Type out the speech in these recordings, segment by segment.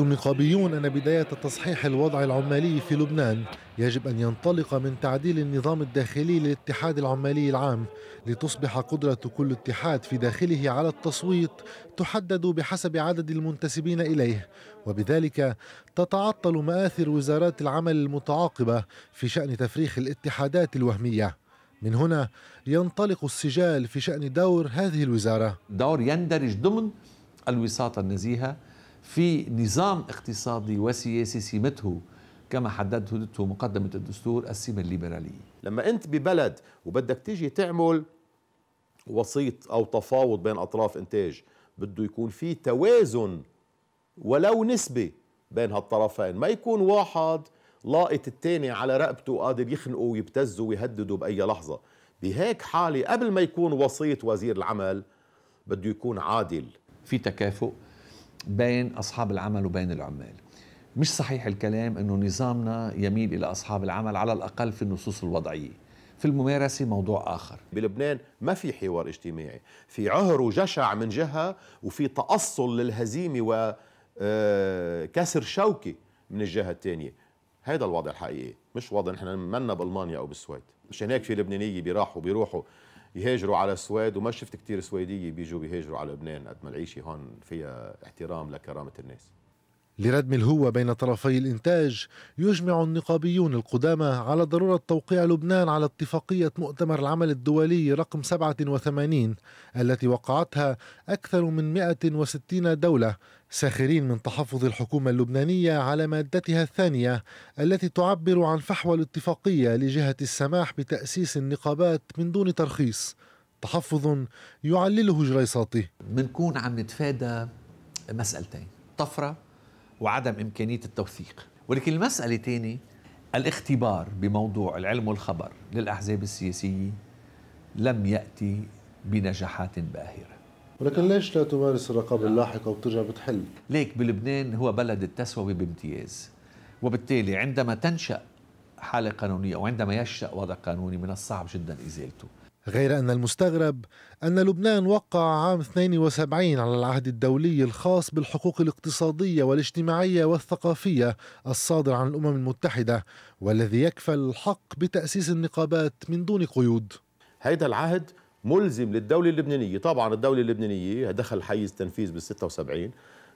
النقابيون أن بداية تصحيح الوضع العمالي في لبنان. يجب أن ينطلق من تعديل النظام الداخلي للاتحاد العمالي العام لتصبح قدرة كل اتحاد في داخله على التصويت تحدد بحسب عدد المنتسبين إليه. وبذلك تتعطل مآثر وزارات العمل المتعاقبة في شأن تفريخ الاتحادات الوهمية. من هنا ينطلق السجال في شأن دور هذه الوزارة. دور يندرج ضمن الوساطة النزيهة في نظام اقتصادي وسياسي سمته كما حددته مقدمة الدستور السمة الليبرالية لما أنت ببلد وبدك تيجي تعمل وسيط أو تفاوض بين أطراف إنتاج بده يكون في توازن ولو نسبي بين هالطرفين. ما يكون واحد لاقط الثاني على رقبته وقادر يخنقه ويبتزه ويهدده بأي لحظة. بهيك حالة قبل ما يكون وسيط وزير العمل بده يكون عادل. في تكافؤ بين أصحاب العمل وبين العمال. مش صحيح الكلام أنه نظامنا يميل إلى أصحاب العمل على الأقل في النصوص الوضعية. في الممارسة موضوع آخر. بلبنان ما في حوار اجتماعي. في عهر وجشع من جهة وفي تأصل للهزيمة وكسر آه، شوكي من الجهة الثانية. هذا الوضع الحقيقي. مش وضع نحن منا بألمانيا أو بالسويد. مشان هيك في لبنانية بيراحوا بيروحوا يهاجروا على السويد وما شفت كثير سويدية بيجوا بيهاجروا على لبنان قد ما العيشة هون فيها احترام لكرامة الناس. لردم الهوة بين طرفي الإنتاج يجمع النقابيون القدامى على ضرورة توقيع لبنان على اتفاقية مؤتمر العمل الدولي رقم 87 التي وقعتها أكثر من 160 دولة ساخرين من تحفظ الحكومة اللبنانية على مادتها الثانية التي تعبر عن فحوى الاتفاقية لجهة السماح بتأسيس النقابات من دون ترخيص. تحفظ يعلله جريصاتي بنكون عم نتفادى مسألتين. طفرة وعدم إمكانية التوثيق. ولكن المسألة تاني الاختبار بموضوع العلم والخبر للأحزاب السياسية لم يأتي بنجاحات باهرة. ولكن ليش لا تمارس الرقابة اللاحقة وترجع بتحل؟ ليك بلبنان هو بلد التسوية بامتياز. وبالتالي عندما تنشأ حالة قانونية أو عندما يشأ وضع قانوني من الصعب جدا إزالته. غير أن المستغرب أن لبنان وقع عام 72 على العهد الدولي الخاص بالحقوق الاقتصادية والاجتماعية والثقافية الصادر عن الأمم المتحدة والذي يكفل الحق بتأسيس النقابات من دون قيود. هيدا العهد ملزم للدولة اللبنانية. طبعا الدولة اللبنانية دخل حيز تنفيذ بال 76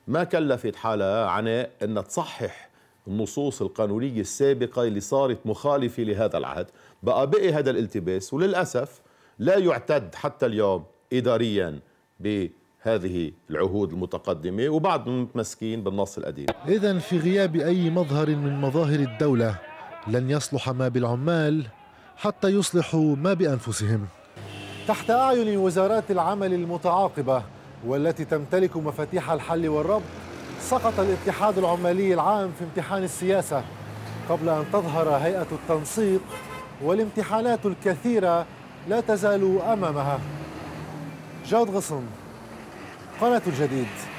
ما كلفت حالها عناء أن تصحح النصوص القانونية السابقة اللي صارت مخالفة لهذا العهد. بقى بقي هذا الالتباس وللأسف لا يعتد حتى اليوم إداريا بهذه العهود المتقدمة وبعد متمسكين بالنص القديم. إذا في غياب أي مظهر من مظاهر الدولة لن يصلح ما بالعمال حتى يصلحوا ما بأنفسهم. تحت أعين وزارات العمل المتعاقبة والتي تمتلك مفاتيح الحل والربط سقط الاتحاد العمالي العام في امتحان السياسة قبل أن تظهر هيئة التنسيق والامتحانات الكثيرة لا تزال أمامها. جاد غصن قناة الجديد.